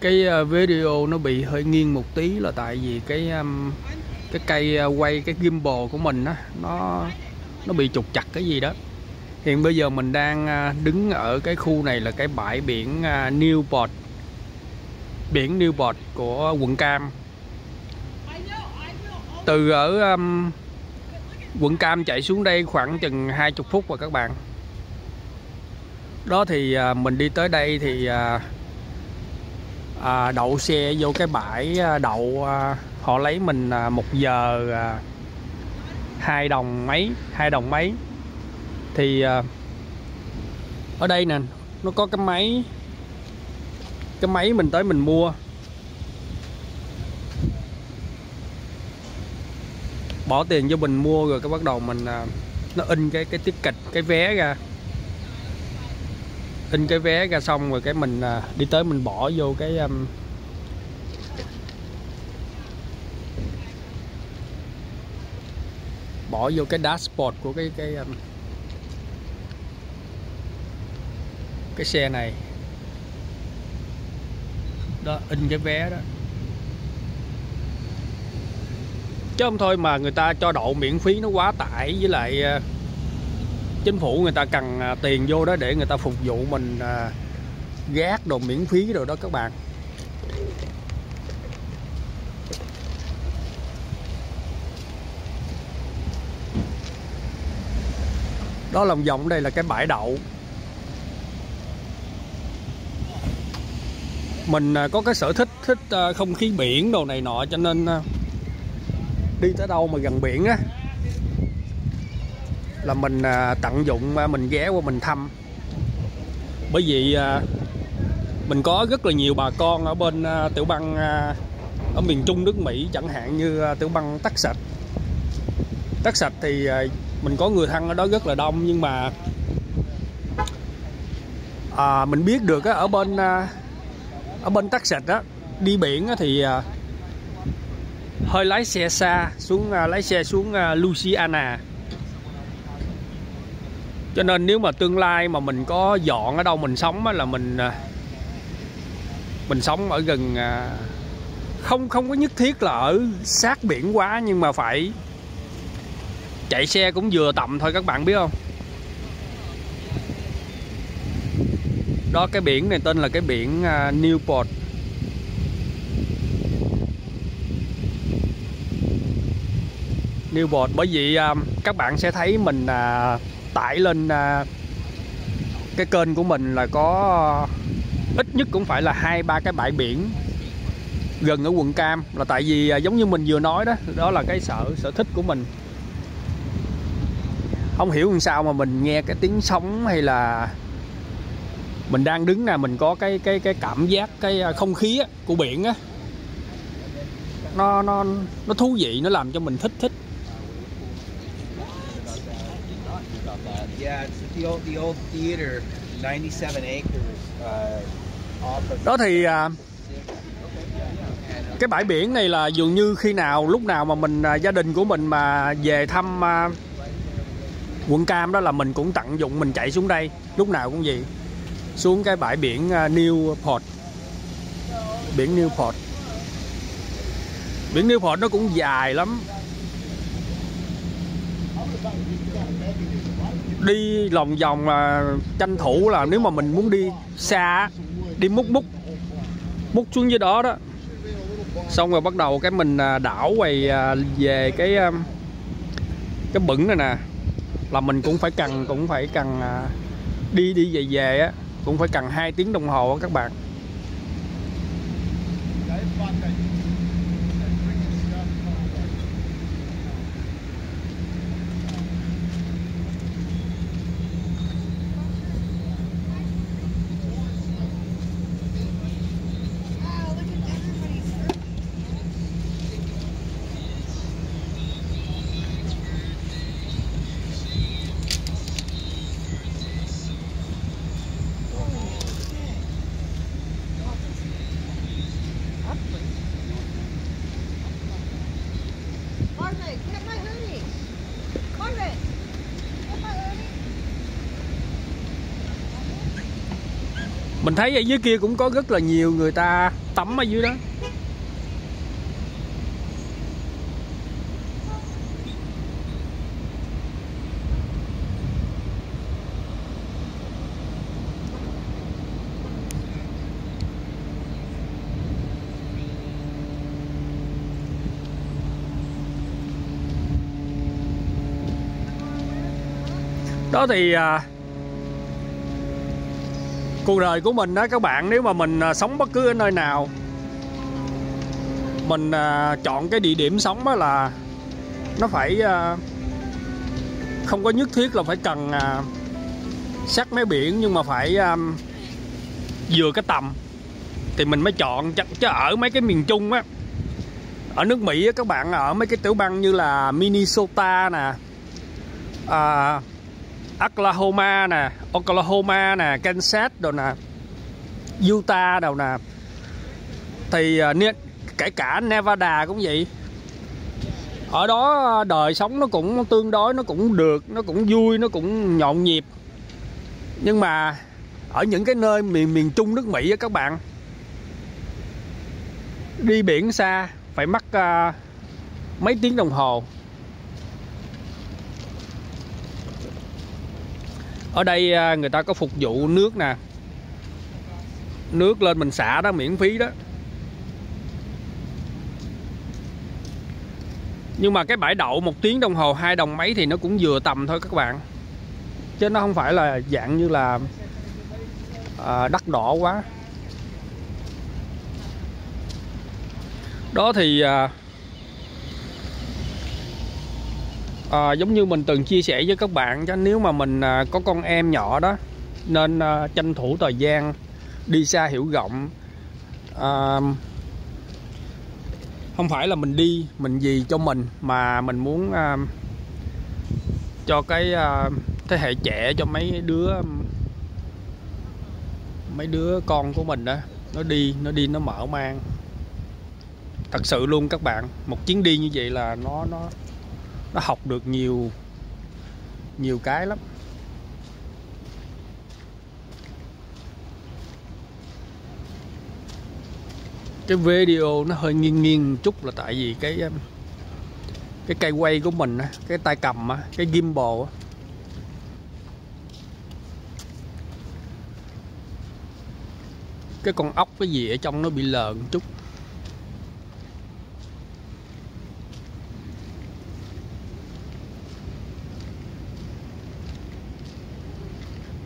cái ờ, video nó bị hơi nghiêng một tí là tại vì cái cái cây ờ, quay cái gimbal của mình á nó nó bị trục chặt cái gì đó. Hiện bây giờ mình đang ờ, đứng ở cái khu này là cái bãi biển Newport biển Newport của quận Cam. Từ ở um, quận Cam chạy xuống đây khoảng chừng 20 phút rồi các bạn. Đó thì uh, mình đi tới đây thì uh, à, đậu xe vô cái bãi à, đậu à, họ lấy mình à, một giờ à, hai đồng mấy hai đồng mấy. Thì à, ở đây nè nó có cái máy cái máy mình tới mình mua. Bỏ tiền vô mình mua rồi cái bắt đầu mình à, nó in cái cái tiết kịch cái vé ra in cái vé ra xong rồi cái mình à, đi tới mình bỏ vô cái um, bỏ vô cái dashboard của cái cái um, cái xe này. Đó in cái vé đó. Chứ không thôi mà người ta cho đậu miễn phí nó quá tải với lại à, chính phủ người ta cần à, tiền vô đó để người ta phục vụ mình à, gác đồ miễn phí rồi đó các bạn. Đó lòng vòng đây là cái bãi đậu. Mình à, có cái sở thích thích không khí biển đồ này nọ cho nên đi tới đâu mà gần biển á là mình à, tận dụng à, mình ghé qua mình thăm. Bởi vì à, mình có rất là nhiều bà con ở bên à, tiểu bang à, ở miền trung nước Mỹ chẳng hạn như à, tiểu bang Texas Texas thì à, mình có người thân ở đó rất là đông nhưng mà à, mình biết được á, ở bên à, ở bên Texas á đi biển á, thì à, hơi lái xe xa xuống à, lái xe xuống à, Louisiana cho nên nếu mà tương lai mà mình có dọn ở đâu mình sống là mình à, mình sống ở gần à, không không có nhất thiết là ở sát biển quá, nhưng mà phải chạy xe cũng vừa tầm thôi, các bạn biết không? Đó, cái biển này tên là cái biển à, Newport. Newport bởi vì các bạn sẽ thấy mình tải lên à, cái kênh của mình là có à, ít nhất cũng phải là hai ba cái bãi biển gần ở quận Cam. Là tại vì à, giống như mình vừa nói đó đó là cái sở sở thích của mình. Không hiểu làm sao mà mình nghe cái tiếng sóng hay là mình đang đứng nè mình có cái cái cái cảm giác cái à, không khí á, của biển á. Nó nó nó thú vị nó làm cho mình thích thích. The old the old theater, 97 acres uh, đó thì à, cái bãi biển này là dường như khi nào lúc nào mà mình à, gia đình của mình mà về thăm à, quận Cam đó là mình cũng tận dụng mình chạy xuống đây lúc nào cũng vậy. Xuống cái bãi biển Newport. Biển Newport. Biển Newport nó cũng dài lắm đi lòng vòng mà tranh thủ là nếu mà mình muốn đi xa, đi múc múc múc xuống dưới đó đó. Xong rồi bắt đầu cái mình à, đảo quay à, về cái à, cái bửng này nè, là mình cũng phải cần, cũng phải cần đi đi về về á, cũng phải cần 2 tiếng đồng hồ á các bạn. Mình thấy ở dưới kia cũng có rất là nhiều người ta tắm ở dưới đó. Đó thì à, cuộc đời của mình đó các bạn nếu mà mình à, sống bất cứ ở nơi nào mình à, chọn cái địa điểm sống đó là nó phải à, không có nhất thiết là phải cần sát mé biển nhưng mà phải vừa cái tầm thì mình mới chọn. Chứ ở mấy cái miền trung á ở nước mỹ á, các bạn ở mấy cái tiểu bang như là minnesota nè à, Oklahoma nè, Oklahoma nè, Kansas đồ nè, Utah đâu nè. Thì à, kể cả Nevada cũng vậy. Ở đó à, đời sống nó cũng tương đối nó cũng được, nó cũng vui, nó cũng nhộn nhịp. Nhưng mà ở những cái nơi miền miền Trung nước Mỹ á các bạn đi biển xa phải mất uh, mấy tiếng đồng hồ ở đây à, người ta có phục vụ nước nè. Nước lên mình xả đó miễn phí đó. Nhưng mà cái bãi đậu một tiếng đồng hồ hai đồng mấy thì nó cũng vừa tầm thôi các bạn. Chứ nó không phải là dạng như là à, đắt đỏ quá. Đó thì à, à, giống như mình từng chia sẻ với các bạn cho nếu mà mình à, có con em nhỏ đó nên à, tranh thủ thời gian đi xa hiểu rộng. À, không phải là mình đi mình gì cho mình mà mình muốn à, cho cái à, thế hệ trẻ cho mấy đứa mấy đứa con của mình đó nó đi nó đi nó mở mang. Thật sự luôn các bạn một chuyến đi như vậy là nó nó nó học được nhiều nhiều cái lắm. Cái video nó hơi nghiêng nghiêng chút là tại vì cái um, cái cây quay của mình cái tay cầm cái gimbal cái con ốc cái gì ở trong nó bị lờn chút.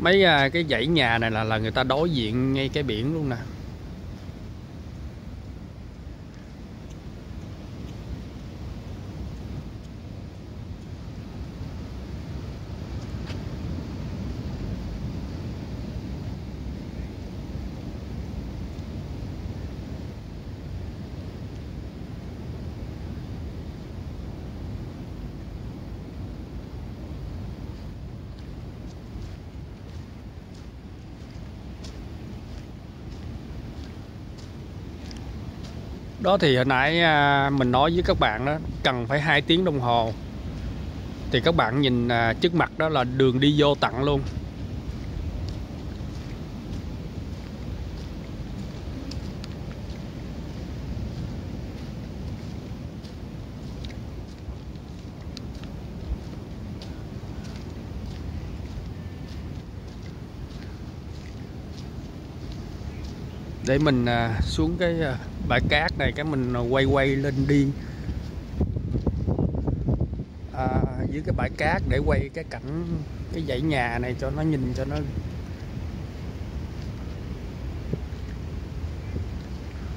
Mấy à, cái dãy nhà này là là người ta đối diện ngay cái biển luôn nè. Đó thì hồi nãy à, mình nói với các bạn đó, cần phải hai tiếng đồng hồ. Thì các bạn nhìn à, trước mặt đó là đường đi vô tặng luôn. Để mình à, xuống cái à, bãi cát này cái mình à, quay quay lên đi. À, dưới cái bãi cát để quay cái cảnh cái dãy nhà này cho nó nhìn cho nó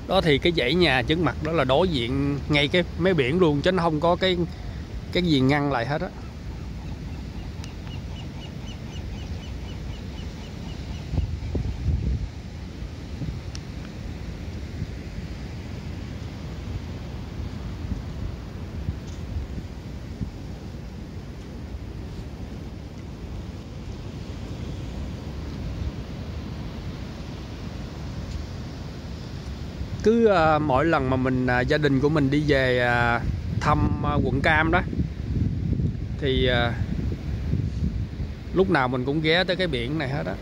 đó thì cái dãy nhà trước mặt đó là đối diện ngay cái mấy biển luôn chứ nó không có cái cái gì ngăn lại hết á. Cứ uh, mỗi lần mà mình uh, gia đình của mình đi về uh, thăm uh, quận Cam đó thì uh, lúc nào mình cũng ghé tới cái biển này hết á.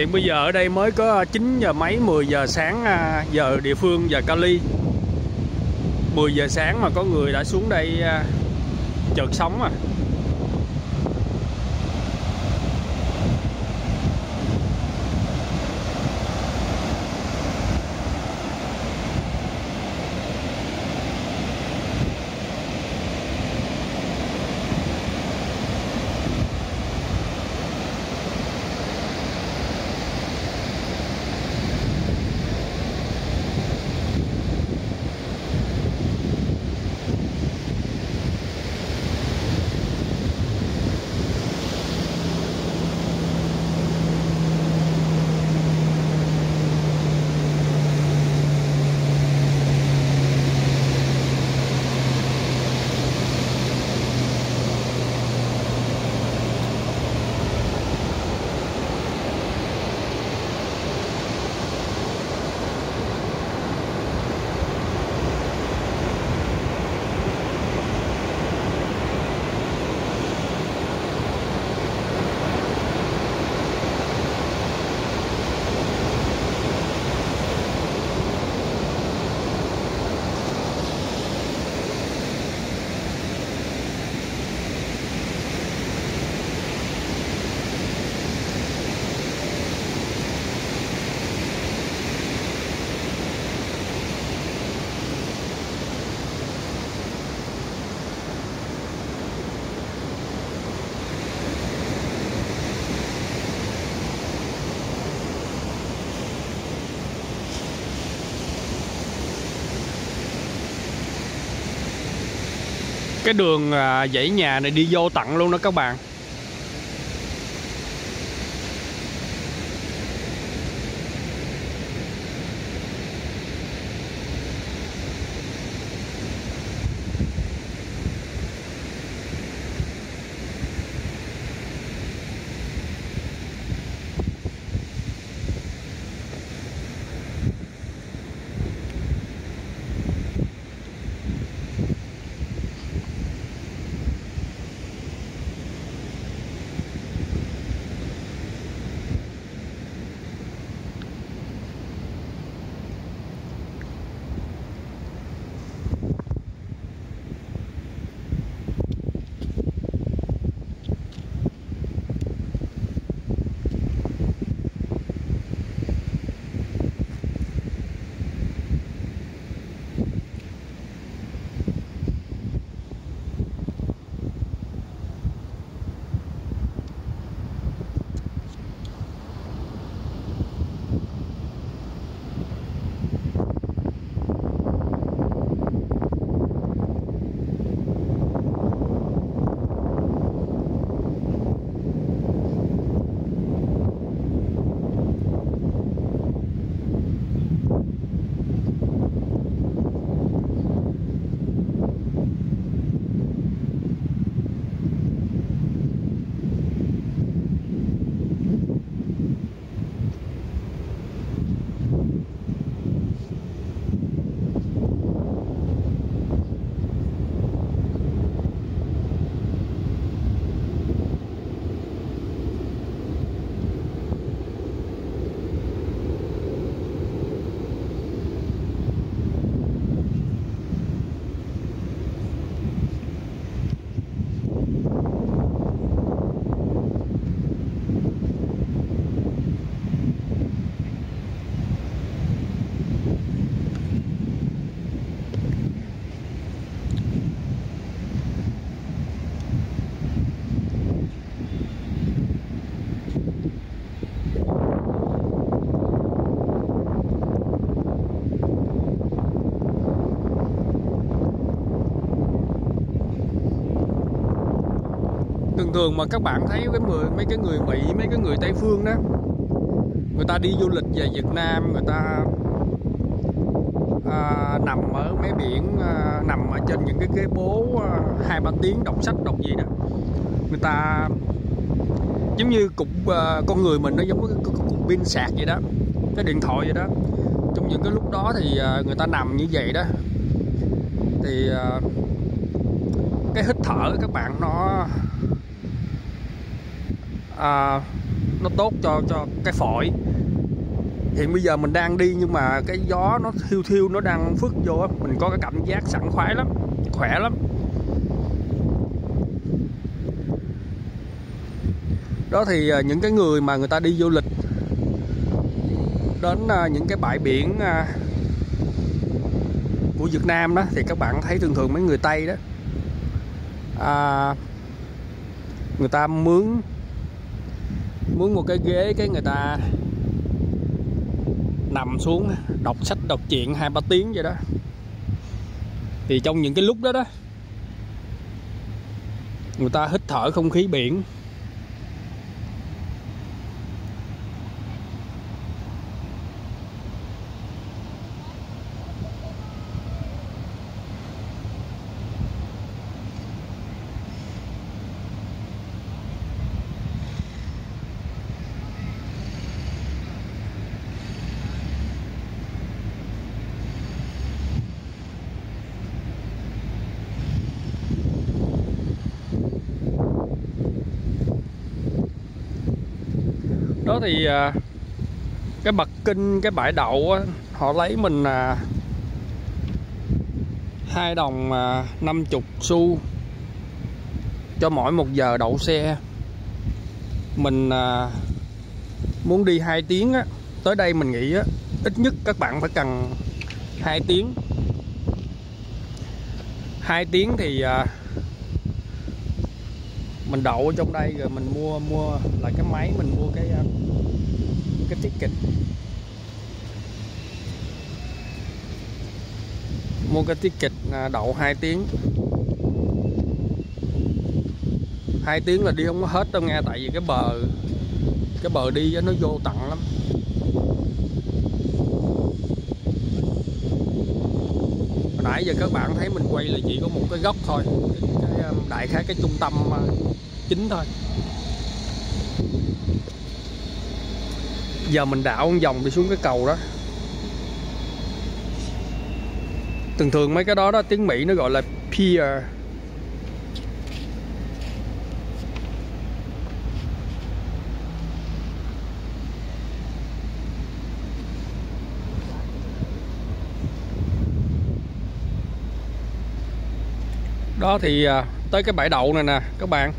Hiện bây giờ ở đây mới có 9 giờ mấy 10 giờ sáng à, giờ địa phương giờ Cali 10 giờ sáng mà có người đã xuống đây à, chợt sống à. Cái đường à, dãy nhà này đi vô tận luôn đó các bạn. Thường thường mà các bạn thấy cái người mấy cái người Mỹ mấy cái người Tây phương đó người ta đi du lịch về Việt Nam người ta à, nằm ở mấy biển à, nằm ở trên những cái ghế bố à, hai ba tiếng đọc sách đọc gì đó. Người ta giống như cục à, con người mình nó giống cái cục, cục pin sạc vậy đó cái điện thoại vậy đó. Trong những cái lúc đó thì à, người ta nằm như vậy đó. Thì à, cái hít thở các bạn nó à, nó tốt cho cho cái phổi. Hiện bây giờ mình đang đi nhưng mà cái gió nó thiêu thiêu nó đang phức vô á mình có cái cảm giác sảng khoái lắm khỏe lắm. Đó thì à, những cái người mà người ta đi du lịch đến à, những cái bãi biển à, của Việt Nam đó thì các bạn thấy thường thường mấy người Tây đó à, người ta mướn muốn một cái ghế cái người ta nằm xuống, đọc sách, đọc truyện hai ba tiếng vậy đó. Thì trong những cái lúc đó đó, người ta hít thở không khí biển. Thì à, cái bậc kinh cái bãi đậu á, họ lấy mình là hai đồng à, năm chục xu cho mỗi một giờ đậu xe. Mình à, muốn đi 2 tiếng á tới đây mình nghĩ á ít nhất các bạn phải cần 2 tiếng. 2 tiếng thì à, mình đậu ở trong đây rồi mình mua mua lại cái máy mình mua cái à, ticket. Mua cái ticket à, đậu 2 tiếng. 2 tiếng là đi không có hết đâu nghe tại vì cái bờ cái bờ đi nó vô tận lắm. Hồi nãy giờ các bạn thấy mình quay là chỉ có một cái góc thôi cái, à, đại khái cái trung tâm à, chính thôi. Giờ mình đảo một vòng đi xuống cái cầu đó. Thường thường mấy cái đó đó, tiếng mỹ nó gọi là pier. Đó thì à, tới cái bãi đậu này nè, các bạn.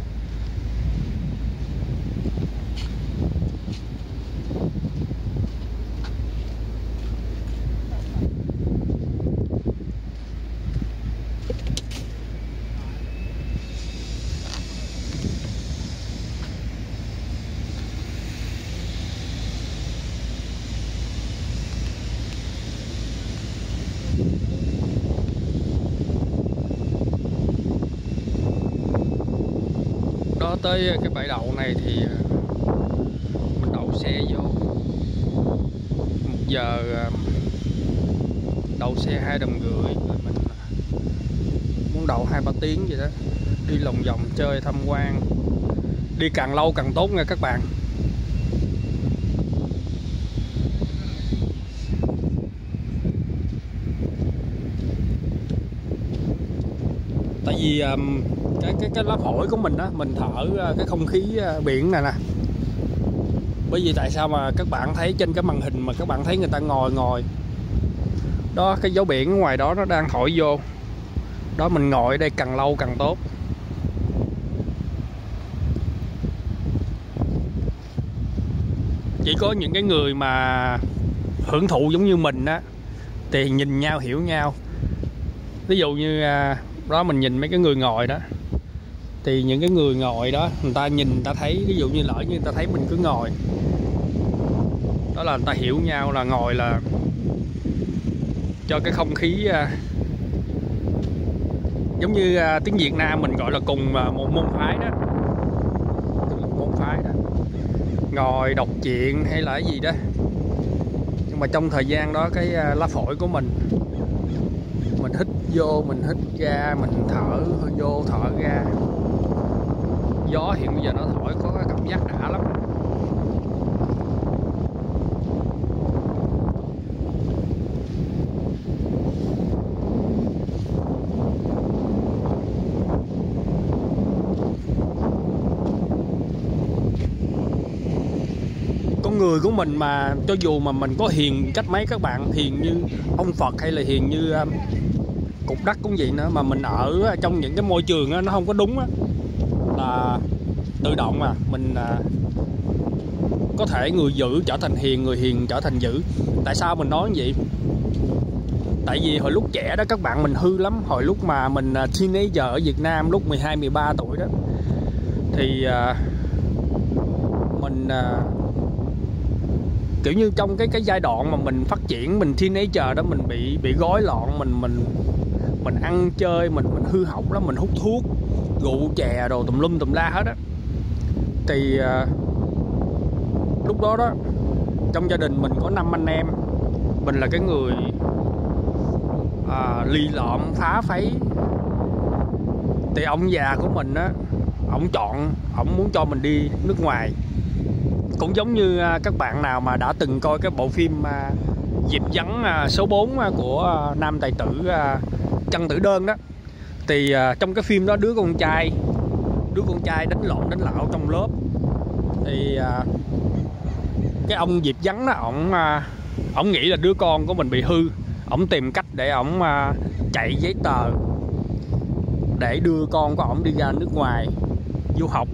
Cái tới cái bãi đậu này thì ờ, mình đậu xe vô. Một giờ ờ, đậu xe hai đồng rưỡi, rồi mình ờ, muốn đậu hai ba tiếng vậy đó. Đi lòng vòng chơi tham quan. Đi càng lâu càng tốt nha các bạn. Tại vì um, cái cái cái lá phổi của mình á mình thở à, cái không khí à, biển này nè. Bởi vì tại sao mà các bạn thấy trên cái màn hình mà các bạn thấy người ta ngồi ngồi. Đó cái dấu biển ngoài đó nó đang thổi vô. Đó mình ngồi ở đây càng lâu càng tốt. Chỉ có những cái người mà hưởng thụ giống như mình á thì nhìn nhau hiểu nhau. Ví dụ như à, đó mình nhìn mấy cái người ngồi đó. Thì những cái người ngồi đó, người ta nhìn, người ta thấy, ví dụ như lỡ như người ta thấy mình cứ ngồi. Đó là người ta hiểu nhau là ngồi là cho cái không khí à, giống như à, tiếng Việt Nam mình gọi là cùng à, một môn phái đó. Cùng một môn phái đó. Ngồi, đọc chuyện hay là cái gì đó. Nhưng mà trong thời gian đó cái lá phổi của mình vô, mình hít ra mình thở, vô, thở ra gió hiện bây giờ nó thổi, có cái cảm giác đã lắm. Người của mình mà, cho dù mà mình có hiền cách mấy các bạn, hiền như ông Phật hay là hiền như um, cục đất cũng vậy nữa mà mình ở à, trong những cái môi trường đó, nó không có đúng đó, là tự động mà mình à, có thể người dữ trở thành hiền người hiền trở thành dữ tại sao mình nói như vậy? Tại vì hồi lúc trẻ đó các bạn mình hư lắm hồi lúc mà mình à, teenager ở Việt Nam lúc 12 13 tuổi đó thì à, mình à, kiểu như trong cái cái giai đoạn mà mình phát triển mình teenager đó mình bị bị gói lọn mình mình mình ăn chơi mình mình hư hỏng lắm mình hút thuốc rượu chè đồ tùm lum tùm la hết á. Thì à, lúc đó đó trong gia đình mình có năm anh em. Mình là cái người à, lì lợm phá phấy. Thì ông già của mình á ông chọn ông muốn cho mình đi nước ngoài. Cũng giống như à, các bạn nào mà đã từng coi cái bộ phim à, dịp vắng à, số 4 à, của à, nam tài tử à, chân tử đơn đó. Thì uh, trong cái phim đó đứa con trai đứa con trai đánh lộn đánh lạo trong lớp. Thì uh, cái ông Diệp Vắng đó ổng uh, ổng nghĩ là đứa con của mình bị hư. Ổng tìm cách để ổng uh, chạy giấy tờ để đưa con của ổng đi ra nước ngoài du học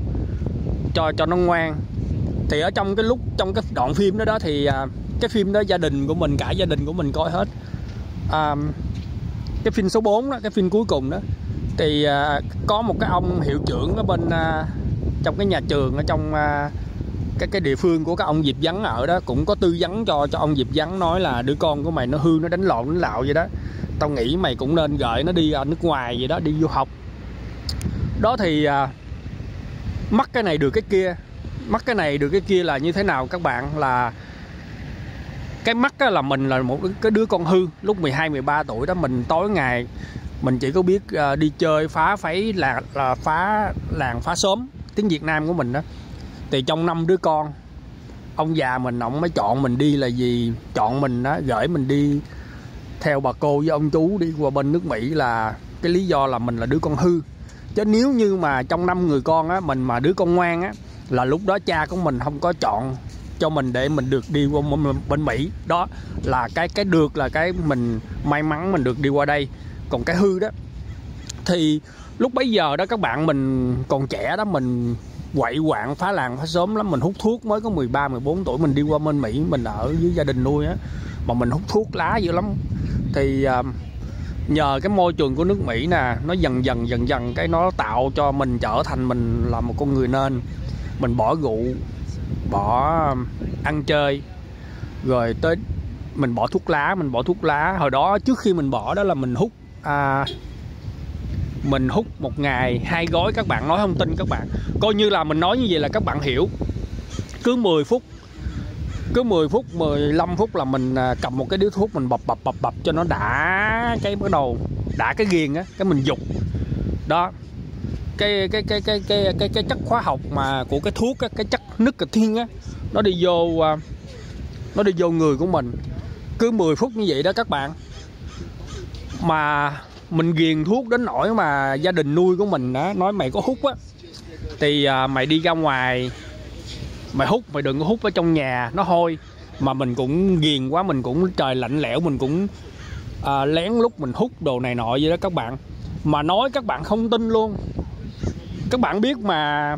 cho cho nó ngoan. Thì ở trong cái lúc trong cái đoạn phim đó đó thì uh, cái phim đó gia đình của mình cả gia đình của mình coi hết. À, cái phim số 4 đó cái phim cuối cùng đó thì à, có một cái ông hiệu trưởng ở bên à, trong cái nhà trường ở trong à, cái cái địa phương của các ông Diệp Vắng ở đó cũng có tư vấn cho cho ông Diệp Vắng nói là đứa con của mày nó hư nó đánh lộn đánh lạo vậy đó. Tao nghĩ mày cũng nên gửi nó đi ở nước ngoài vậy đó đi du học. Đó thì à, mắc cái này được cái kia mắc cái này được cái kia là như thế nào các bạn? Là cái mắt á là mình là một cái đứa con hư lúc 12 13 tuổi đó mình tối ngày mình chỉ có biết uh, đi chơi phá phấy là là phá làng phá xóm tiếng Việt Nam của mình đó. Thì trong năm đứa con ông già mình ông mới chọn mình đi là gì? Chọn mình đó gửi mình đi theo bà cô với ông chú đi qua bên nước Mỹ là cái lý do là mình là đứa con hư. Chứ nếu như mà trong năm người con á mình mà đứa con ngoan á là lúc đó cha của mình không có chọn cho mình để mình được đi qua bên- Mỹ. Đó là cái cái được là cái mình may mắn mình được đi qua đây. Còn cái hư đó thì lúc bấy giờ đó các bạn mình còn trẻ đó mình quậy quạng phá làng phá xóm lắm. Mình hút thuốc mới có 13 14 tuổi mình đi qua bên Mỹ mình ở với gia đình nuôi á. Mà mình hút thuốc lá dữ lắm. Thì uh, nhờ cái môi trường của nước Mỹ nè nó dần dần dần dần cái nó tạo cho mình trở thành mình là một con người nên mình bỏ rượu bỏ um, ăn chơi. Rồi tới mình bỏ thuốc lá mình bỏ thuốc lá. Hồi đó trước khi mình bỏ đó là mình hút à, mình hút một ngày hai gói. Các bạn nói không tin các bạn. Coi như là mình nói như vậy là các bạn hiểu. Cứ 10 phút cứ 10 phút 15 phút là mình à, cầm một cái điếu thuốc mình bập bập bập bập cho nó đã cái bắt đầu đã cái ghiền á cái mình dục. Đó cái cái cái cái cái cái cái chất hóa học mà của cái thuốc á cái chất nicotine á nó đi vô à, nó đi vô người của mình. Cứ 10 phút như vậy đó các bạn. Mà mình ghiền thuốc đến nỗi mà gia đình nuôi của mình á nói mày có hút á thì à, mày đi ra ngoài mày hút mày đừng có hút ở trong nhà nó hôi. Mà mình cũng ghiền quá mình cũng trời lạnh lẽo mình cũng à, lén lúc mình hút đồ này nọ vậy đó các bạn. Mà nói các bạn không tin luôn các bạn biết mà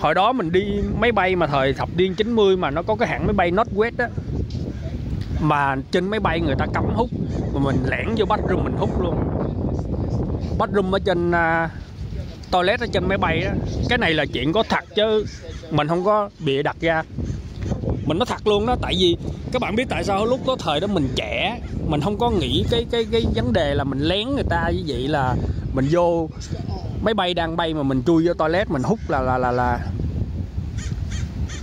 hồi đó mình đi máy bay mà thời thập niên 90 mà nó có cái hãng máy bay Northwest á mà trên máy bay người ta cấm hút mà mình lẻn vô bathroom mình hút luôn. Bathroom ở trên uh, toilet ở trên máy bay á cái này là chuyện có thật chứ mình không có bịa đặt ra. Mình nói thật luôn đó tại vì các bạn biết tại sao lúc đó thời đó mình trẻ mình không có nghĩ cái cái cái vấn đề là mình lén người ta như vậy là mình vô máy bay đang bay mà mình chui vô toilet mình hút là là là là.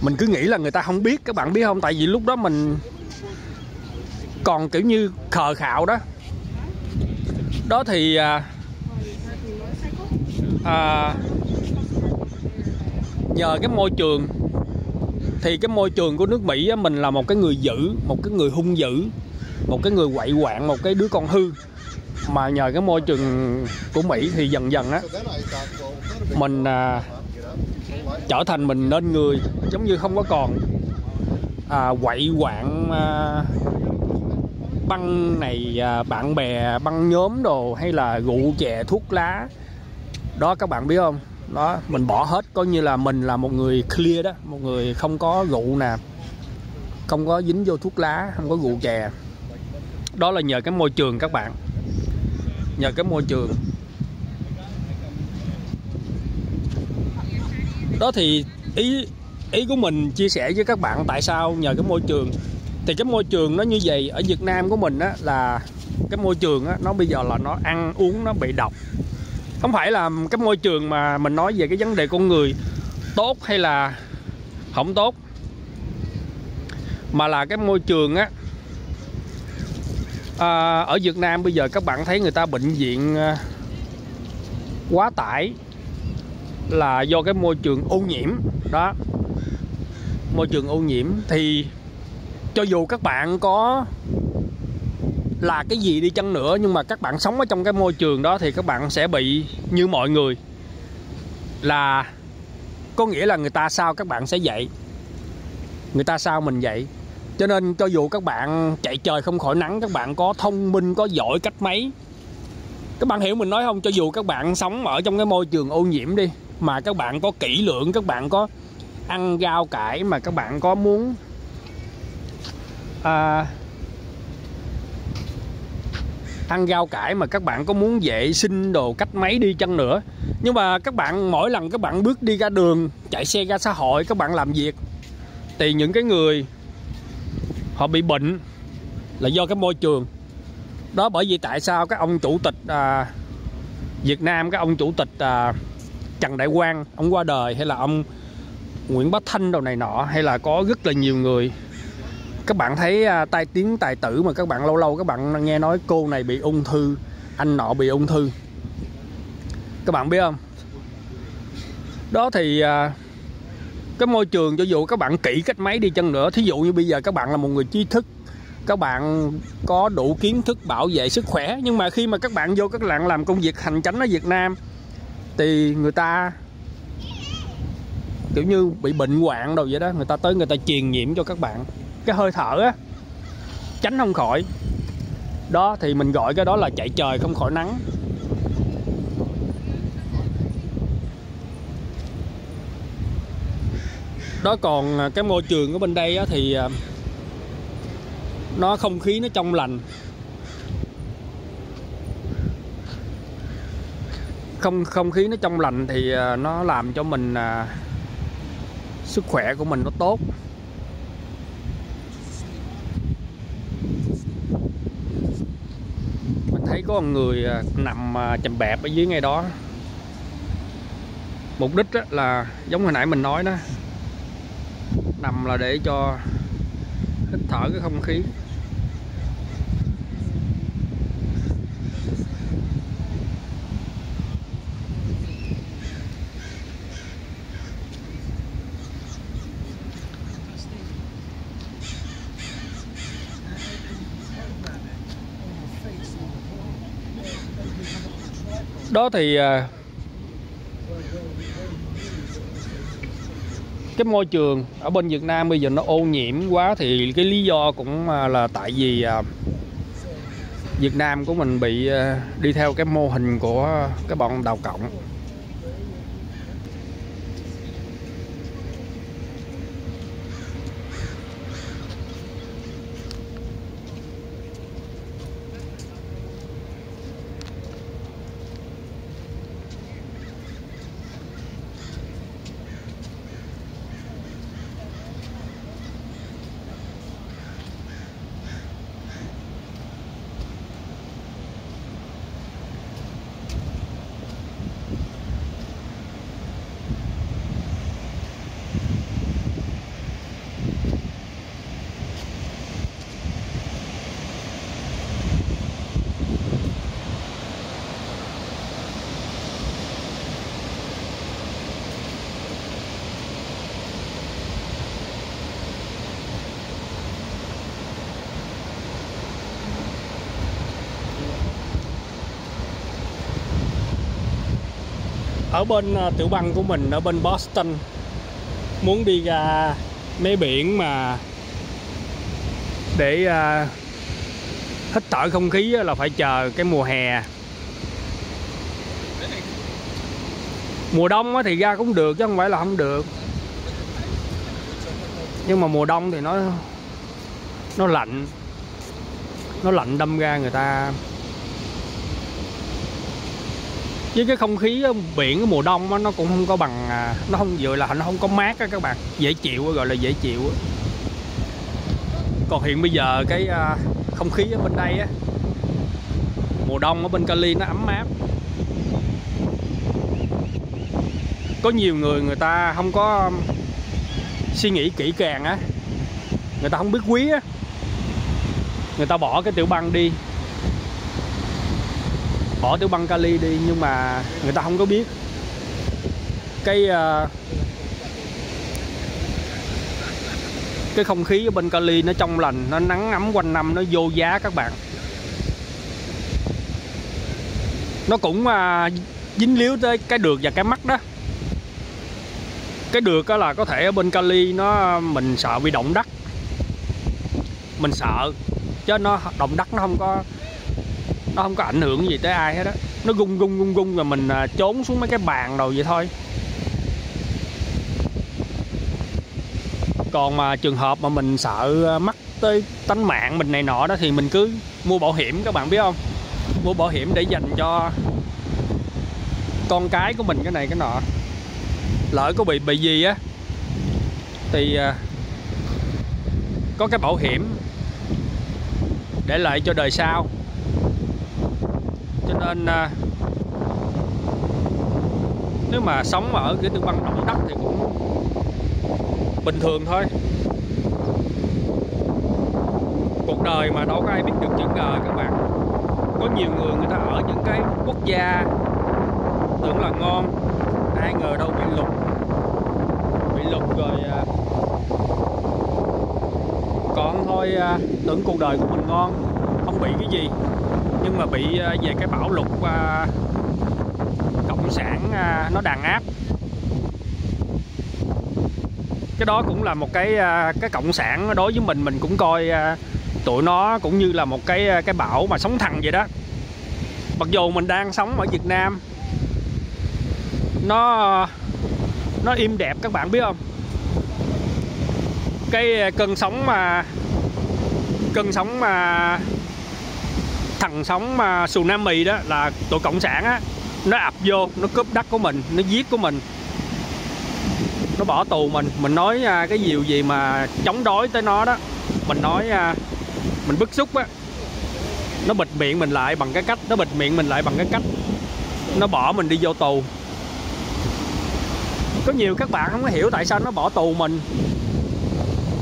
Mình cứ nghĩ là người ta không biết các bạn biết không? Tại vì lúc đó mình còn kiểu như khờ khạo đó. Đó thì à, à, nhờ cái môi trường. Thì cái môi trường của nước Mỹ á, mình là một cái người dữ một cái người hung dữ một cái người quậy quạng một cái đứa con hư mà nhờ cái môi trường của Mỹ thì dần dần á mình à, trở thành mình nên người giống như không có còn à, quậy quạng à, băng này à, bạn bè băng nhóm đồ hay là rượu chè thuốc lá. Đó các bạn biết không? Đó mình bỏ hết coi như là mình là một người clear đó một người không có rượu nè không có dính vô thuốc lá không có rượu chè. Đó là nhờ cái môi trường các bạn nhờ cái môi trường. Đó thì ý ý của mình chia sẻ với các bạn tại sao nhờ cái môi trường. Thì cái môi trường nó như vậy, ở Việt Nam của mình á, là cái môi trường á, nó bây giờ là nó ăn uống nó bị độc. Không phải là cái môi trường mà mình nói về cái vấn đề con người tốt hay là không tốt, mà là cái môi trường á à, ở Việt Nam bây giờ các bạn thấy người ta bệnh viện à, quá tải là do cái môi trường ô nhiễm. Đó môi trường ô nhiễm thì cho dù các bạn có là cái gì đi chăng nữa nhưng mà các bạn sống ở trong cái môi trường đó thì các bạn sẽ bị như mọi người. Là có nghĩa là người ta sao các bạn sẽ vậy người ta sao mình vậy cho nên cho dù các bạn chạy trời không khỏi nắng các bạn có thông minh có giỏi cách mấy. Các bạn hiểu mình nói không? Cho dù các bạn sống ở trong cái môi trường ô nhiễm đi mà các bạn có kỹ lưỡng các bạn có ăn rau cải mà các bạn có muốn à, ăn rau cải mà các bạn có muốn vệ sinh đồ cách mấy đi chăng nữa. Nhưng mà các bạn mỗi lần các bạn bước đi ra đường chạy xe ra xã hội các bạn làm việc thì những cái người họ bị bệnh là do cái môi trường. Đó bởi vì tại sao các ông chủ tịch à, Việt Nam các ông chủ tịch à, Trần Đại Quang ông qua đời hay là ông Nguyễn Bá Thanh đầu này nọ hay là có rất là nhiều người. Các bạn thấy à, tai tiếng tài tử mà các bạn lâu lâu các bạn nghe nói cô này bị ung thư anh nọ bị ung thư. Các bạn biết không? Đó thì à, cái môi trường, cho dù các bạn kỹ cách mấy đi chăng nữa, thí dụ như bây giờ các bạn là một người trí thức, các bạn có đủ kiến thức bảo vệ sức khỏe, nhưng mà khi mà các bạn vô các bạn làm công việc hành chánh ở Việt Nam, thì người ta kiểu như bị bệnh hoạn đâu vậy đó, người ta tới người ta truyền nhiễm cho các bạn. Cái hơi thở á, tránh không khỏi. Đó, thì mình gọi cái đó là chạy trời không khỏi nắng. Đó, còn à, cái môi trường ở bên đây thì à, nó không khí nó trong lành. Không không khí nó trong lành thì à, nó làm cho mình sức khỏe của mình nó tốt. Mình thấy có người nằm chầm bẹp ở dưới ngay đó. Mục đích là, giống hồi nãy mình nói đó nằm là để cho hít thở cái không khí. Đó thì à, cái môi trường ở bên Việt Nam bây giờ nó ô nhiễm quá thì cái lý do cũng à, là tại vì à, Việt Nam của mình bị à, đi theo cái mô hình của cái bọn đào cộng ở bên ờ, tiểu bang của mình ở bên Boston. Muốn đi ra mấy biển mà để à, hít thở không khí là phải chờ cái mùa hè. Mùa đông thì ra cũng được chứ không phải là không được. Nhưng mà mùa đông thì nó nó lạnh. Nó lạnh đâm ra người ta với cái không khí ờ, biển, cái mùa đông nó cũng không có bằng à, nó không vừa là nó không có mát á các bạn. Dễ chịu gọi là dễ chịu còn hiện bây giờ cái à, không khí ở bên đây á, mùa đông ở bên Cali nó ấm áp. Có nhiều người người ta không có suy nghĩ kỹ càng á. Người ta không biết quý á. Người ta bỏ cái tiểu băng đi bỏ tiểu băng kali đi nhưng mà người ta không có biết. Cái uh, cái không khí ở bên Cali nó trong lành nó nắng ấm quanh năm nó vô giá các bạn. Nó cũng uh, dính líu tới cái được và cái mắt đó. Cái được đó là có thể ở bên Cali nó mình sợ bị động đất. Mình sợ chứ nó động đất nó không có nó không có ảnh hưởng gì tới ai hết á. Nó gung gung gung gung và mình à, trốn xuống mấy cái bàn đầu vậy thôi. Còn mà trường hợp mà mình sợ à, mắc tới tánh mạng mình này nọ đó thì mình cứ mua bảo hiểm, các bạn biết không? Mua bảo hiểm để dành cho con cái của mình, cái này, cái nọ. Lỡ có bị bị gì á, thì à, có cái bảo hiểm để lại cho đời sau cho nên à, nếu mà sống ở cái tương băng động đất thì cũng bình thường thôi. Cuộc đời mà đâu có ai biết được chữ g các bạn. Có nhiều người người ta ở những cái quốc gia tưởng là ngon ai ngờ đâu bị lục bị lục rồi à, còn thôi à, tưởng cuộc đời của mình ngon không bị cái gì nhưng mà bị ờ, về cái bão lục à, cộng sản à, nó đàn áp. Cái đó cũng là một cái ờ, cái cộng sản đối với mình mình cũng coi tụi nó cũng như là một cái cái bão mà sống thằng vậy đó. Mặc dù mình đang sống ở Việt Nam nó nó im đẹp các bạn biết không? Cái cơn sóng mà cơn sóng mà thằng sóng mà tsunami đó là tụi cộng sản á nó ập vô nó cướp đất của mình nó giết của mình. Nó bỏ tù mình mình nói à, cái điều gì mà chống đối tới nó đó. Mình nói à, mình bức xúc á. Nó bịt miệng mình lại bằng cái cách nó bịt miệng mình lại bằng cái cách nó bỏ mình đi vô tù. Có nhiều các bạn không có hiểu tại sao nó bỏ tù mình.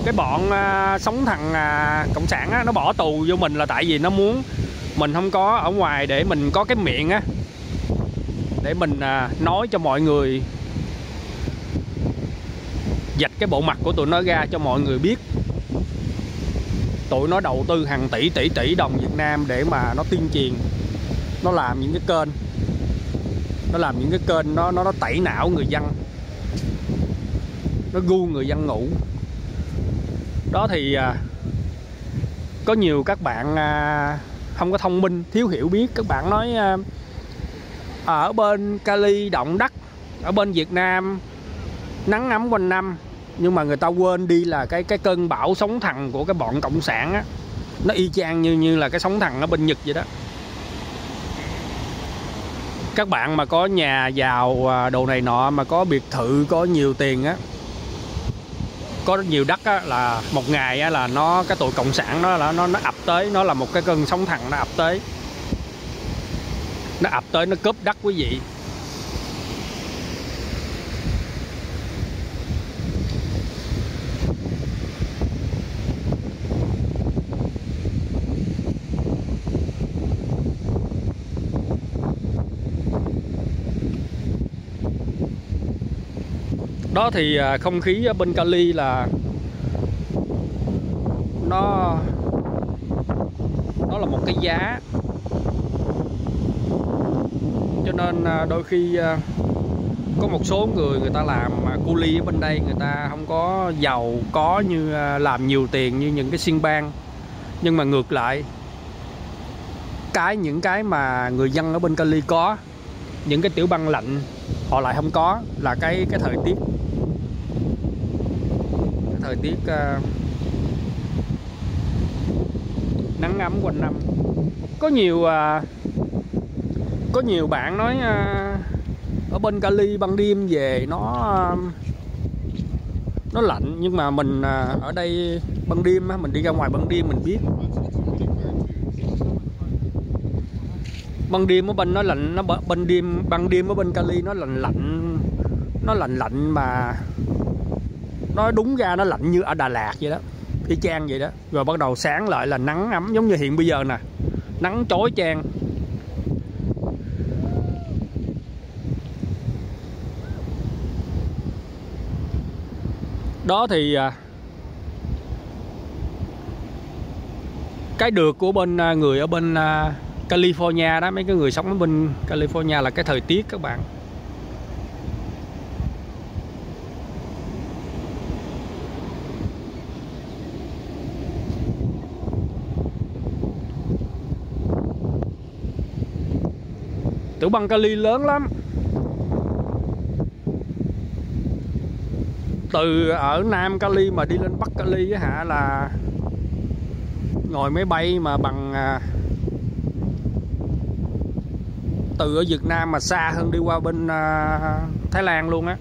Cái bọn à, uh, sống thằng uh, cộng sản á, nó bỏ tù vô mình là tại vì nó muốn mình không có ở ngoài để mình có cái miệng á. Để mình à, nói cho mọi người. Dạch cái bộ mặt của tụi nó ra cho mọi người biết. Tụi nó đầu tư hàng tỷ tỷ tỷ đồng Việt Nam để mà nó tuyên truyền. Nó làm những cái kênh. Nó làm những cái kênh nó nó nó tẩy não người dân. Nó gu người dân ngủ. Đó thì à, có nhiều các bạn à, không có thông minh, thiếu hiểu biết. Các bạn nói ờ, ờ, ở bên Cali, động đất, ở bên Việt Nam, nắng ấm quanh năm. Nhưng mà người ta quên đi là cái cái cơn bão sóng thần của cái bọn cộng sản á, nó y chang như như là cái sóng thần ở bên Nhật vậy đó. Các bạn mà có nhà giàu ờ, đồ này nọ, mà có biệt thự, có nhiều tiền á có rất nhiều đất á, là một ngày á, là nó cái tụi cộng sản nó là nó nó ập tới nó là một cái cơn sóng thẳng nó ập tới. Nó ập tới nó cướp đất quý vị. Đó thì à, không khí bên Cali là nó nó là một cái giá. Cho nên à, đôi khi à, có một số người người ta làm cu ly ở bên đây, người ta không có giàu, có như làm nhiều tiền như những cái xiên bang. Nhưng mà ngược lại, cái, những cái mà người dân ở bên Cali có, những cái tiểu băng lạnh, họ lại không có, là cái cái thời tiết thời tiết uh, nắng ấm quanh năm. Có nhiều uh, có nhiều bạn nói uh, ở bên Cali ban đêm về nó uh, nó lạnh nhưng mà mình uh, ở đây ban đêm mình đi ra ngoài ban đêm mình biết. Ban đêm ở bên nó lạnh nó bên đêm ban đêm ở bên Cali nó lạnh lạnh nó lạnh lạnh mà nó đúng ra nó lạnh như ở Đà Lạt vậy đó. Y chang vậy đó. Rồi bắt đầu sáng lại là nắng ấm, giống như hiện bây giờ nè. Nắng chói chang. Đó thì à, cái được của bên à, người ở bên à, California đó, mấy cái người sống ở bên California là cái thời tiết các bạn. Tiểu băng kali lớn lắm. Từ ở Nam Cali mà đi lên Bắc Cali á hả, là ngồi máy bay mà bằng à, từ ở Việt Nam mà xa hơn đi qua bên à, Thái Lan luôn á.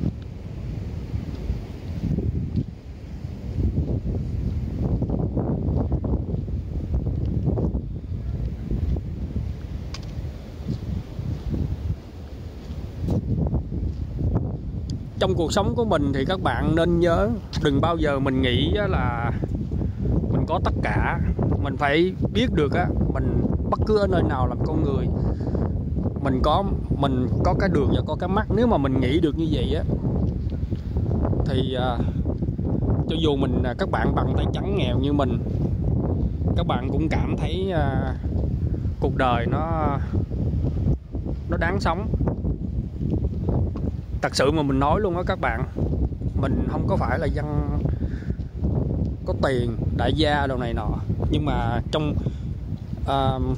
Trong cuộc sống của mình thì các bạn nên nhớ đừng bao giờ mình nghĩ là mình có tất cả. Mình phải biết được á mình bất cứ ở nơi nào làm con người mình có mình có cái đường và có cái mắt. Nếu mà mình nghĩ được như vậy á thì à, cho dù mình à, các bạn bằng tay trắng nghèo như mình các bạn cũng cảm thấy à, cuộc đời nó nó đáng sống thật sự mà mình nói luôn á các bạn mình không có phải là dân có tiền đại gia đồ này nọ. Nhưng mà trong uh,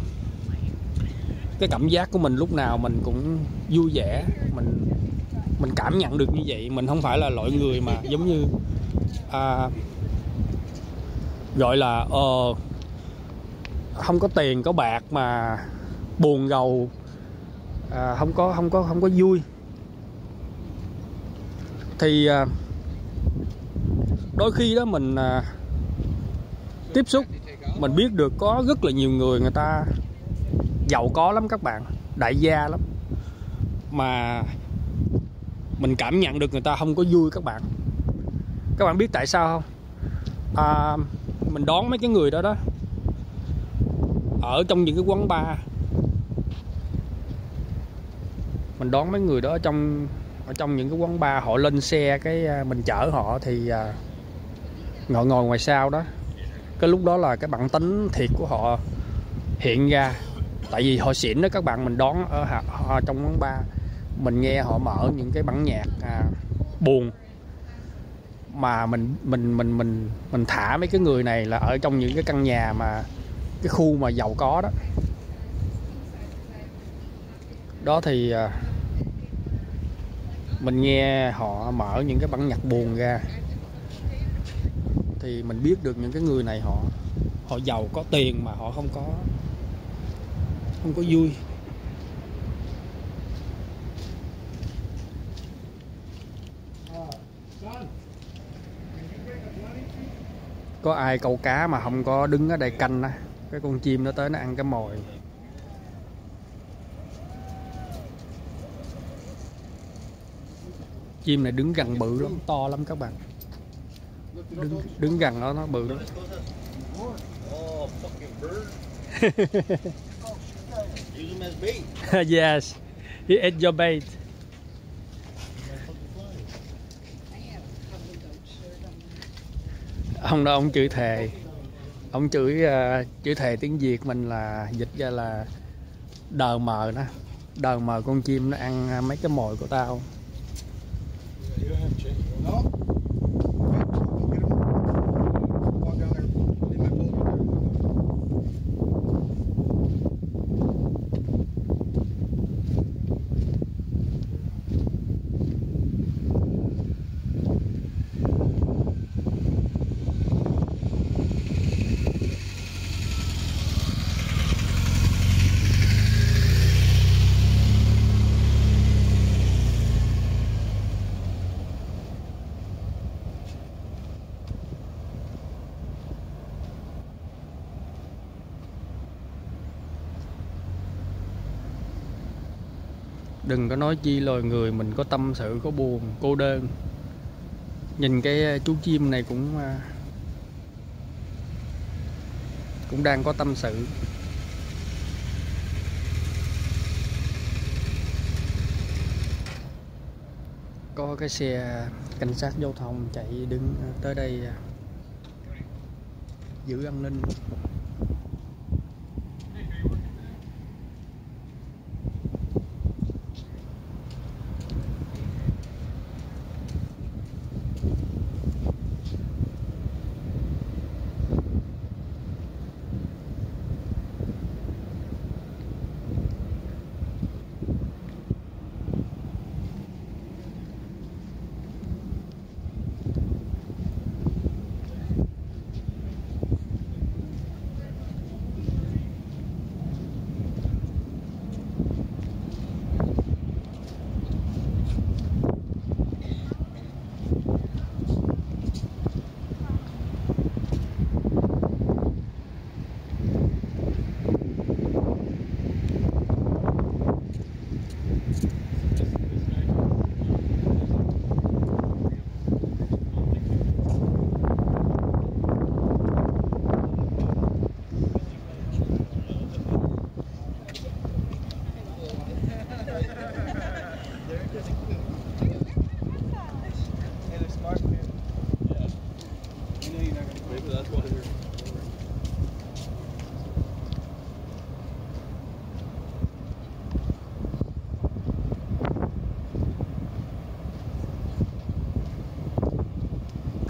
cái cảm giác của mình lúc nào mình cũng vui vẻ mình mình cảm nhận được như vậy. Mình không phải là loại người mà giống như uh, gọi là uh, không có tiền có bạc mà buồn gầu à, không có không có không có vui thì à, đôi khi đó mình à, tiếp xúc mình biết được có rất là nhiều người người ta giàu có lắm các bạn đại gia lắm. Mà mình cảm nhận được người ta không có vui các bạn. Các bạn biết tại sao không? À, mình đón mấy cái người đó đó ở trong những cái quán bar. Mình đón mấy người đó trong ở trong những cái quán bar họ lên xe cái à, mình chở họ thì à, ngồi ngồi ngoài sau đó. Cái lúc đó là cái bản tính thiệt của họ hiện ra. Tại vì họ xỉn đó các bạn mình đón ở, ở trong quán bar mình nghe họ mở những cái bản nhạc à, buồn. Mà mình mình mình mình mình thả mấy cái người này là ở trong những cái căn nhà mà cái khu mà giàu có đó. Đó thì à, mình nghe họ mở những cái bản nhạc buồn ra, thì mình biết được những cái người này họ họ giàu có tiền mà họ không có không có vui. Có ai câu cá mà không có đứng ở đây canh á, cái con chim nó tới nó ăn cái mồi. Chim này đứng gần bự lắm. To lắm các bạn. Đứng, đứng gần nó nó bự lắm. Yes he ate your bait. Ông đó ông chửi thề. Ông chửi uh, chửi thề tiếng việt mình là dịch ra là đờ mờ đó đờ mờ con chim nó ăn mấy cái mồi của tao đừng có nói chi loài người mình có tâm sự, có buồn, cô đơn. Nhìn cái à, chú chim này cũng à, cũng đang có tâm sự. Có cái xe cảnh sát giao thông chạy đứng à, tới đây giữ an ninh.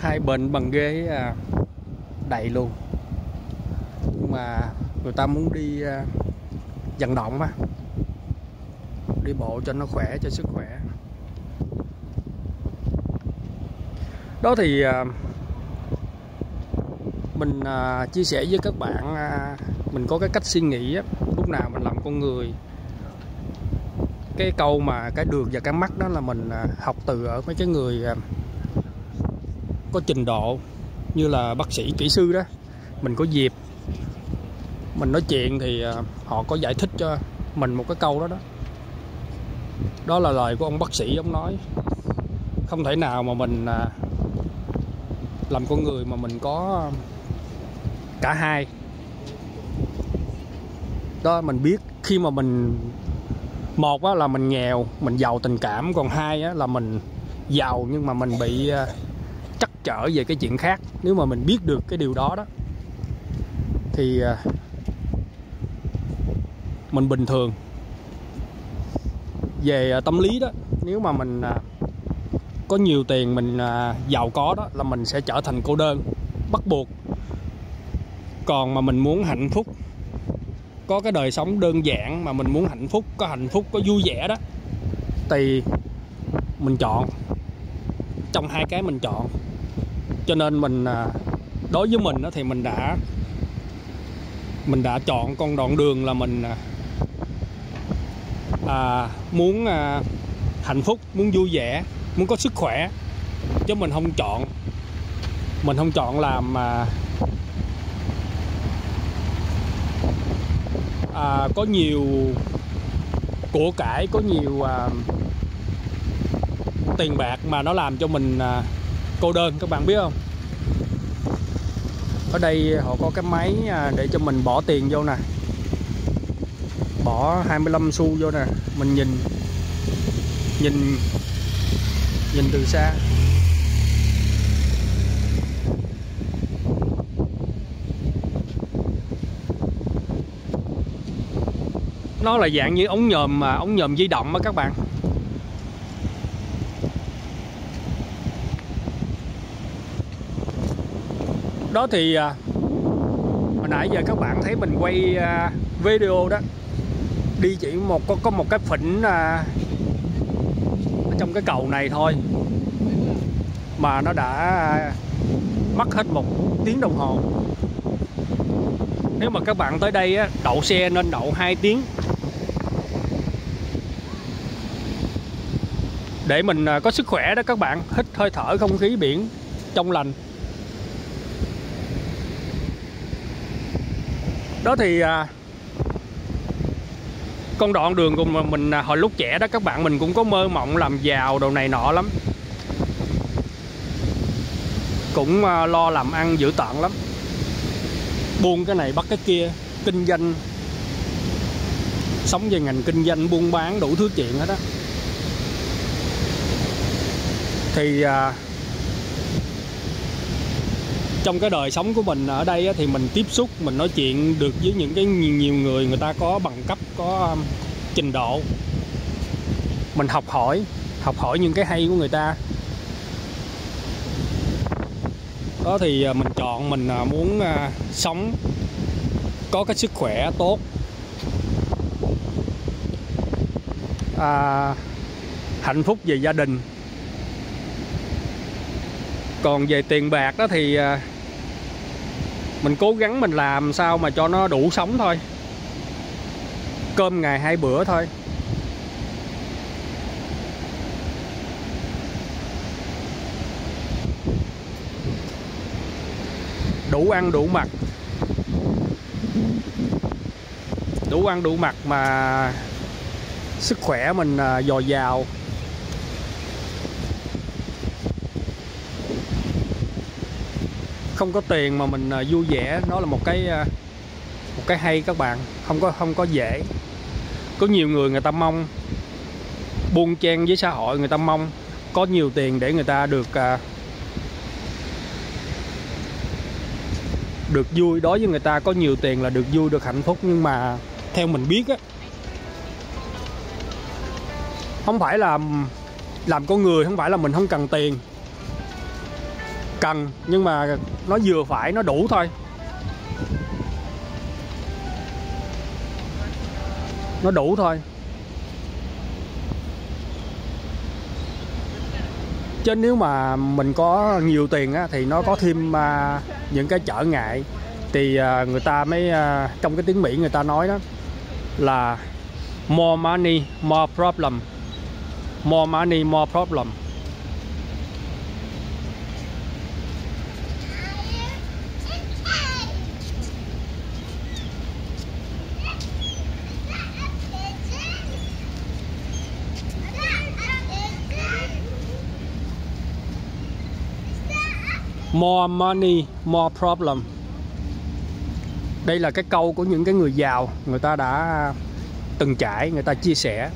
Hai bên bằng ghế à, đầy luôn. Nhưng mà người ta muốn đi à, vận động mà đi bộ cho nó khỏe, cho sức khỏe. Đó thì à, mình chia sẻ với các bạn mình có cái cách suy nghĩ lúc nào mình làm con người. Cái câu mà cái được và cái mắt đó là mình học từ ở mấy cái người có trình độ như là bác sĩ, kỹ sư đó, mình có dịp, mình nói chuyện thì à, họ có giải thích cho mình một cái câu đó đó. Đó là lời của ông bác sĩ, ông nói, không thể nào mà mình à, làm con người mà mình có à, cả hai. Đó, mình biết khi mà mình, một là mình nghèo, mình giàu tình cảm, còn hai là mình giàu nhưng mà mình bị trở về cái chuyện khác. Nếu mà mình biết được cái điều đó đó, thì à, mình bình thường. Về à, tâm lý đó, nếu mà mình à, có nhiều tiền mình giàu có đó, là mình sẽ trở thành cô đơn, bắt buộc. Còn mà mình muốn hạnh phúc, có cái đời sống đơn giản mà mình muốn hạnh phúc, có hạnh phúc, có vui vẻ đó, thì mình chọn. Trong hai cái mình chọn cho nên mình à, đối với mình đó thì mình đã mình đã chọn con đoạn đường là mình à, à, muốn à, hạnh phúc muốn vui vẻ muốn có sức khỏe. Chứ mình không chọn mình không chọn làm mà à, có nhiều của cải có nhiều à, tiền bạc mà nó làm cho mình à, cô đơn, các bạn biết không? Ở đây họ có cái máy à, để cho mình bỏ tiền vô nè. Bỏ 25 xu vô nè. Mình nhìn nhìn nhìn từ xa. Nó là dạng như ống nhòm mà ống nhòm di động á các bạn. Đó thì à, hồi nãy giờ các bạn thấy mình quay à, video đó. Đi chỉ một có có một cái phỉnh à, ở trong cái cầu này thôi. Mà nó đã mất hết một tiếng đồng hồ. Nếu mà các bạn tới đây á, đậu xe nên đậu 2 tiếng. Để mình à, có sức khỏe đó các bạn. Hít hơi thở không khí biển trong lành. Đó thì à, con đoạn đường của mình, mình à, hồi lúc trẻ đó các bạn mình cũng có mơ mộng làm giàu đồ này nọ lắm. Cũng à, lo làm ăn dữ tợn lắm. Buôn cái này bắt cái kia kinh doanh. Sống về ngành kinh doanh buôn bán đủ thứ chuyện hết á. Thì à, trong cái đời sống của mình ở đây thì mình tiếp xúc mình nói chuyện được với những cái nhiều, người người ta có bằng cấp có um, trình độ. Mình học hỏi học hỏi những cái hay của người ta. Đó thì à, mình chọn mình à, muốn à, sống có cái sức khỏe tốt. À, hạnh phúc về gia đình. Còn về tiền bạc đó thì mình cố gắng mình làm sao mà cho nó đủ sống thôi. Cơm ngày hai bữa thôi. Đủ ăn đủ mặc. Đủ ăn đủ mặc mà sức khỏe mình à, dồi dào. Không có tiền mà mình à, vui vẻ, nó là một cái à, một cái hay các bạn, không có không có dễ. Có nhiều người người ta mong, buông chen với xã hội người ta mong có nhiều tiền để người ta được à, được vui. Đối với người ta có nhiều tiền là được vui, được hạnh phúc, nhưng mà theo mình biết á, không phải là làm con người không phải là mình không cần tiền cần nhưng mà nó vừa phải nó đủ thôi. Nó đủ thôi. Chứ nếu mà mình có nhiều tiền á, thì nó có thêm à, những cái trở ngại. Thì à, người ta mới à, trong cái tiếng Mỹ người ta nói đó là more money more problem. More money more problem. More money, more problem. Đây là cái câu của những cái người giàu, người ta đã từng trải, người ta chia sẻ.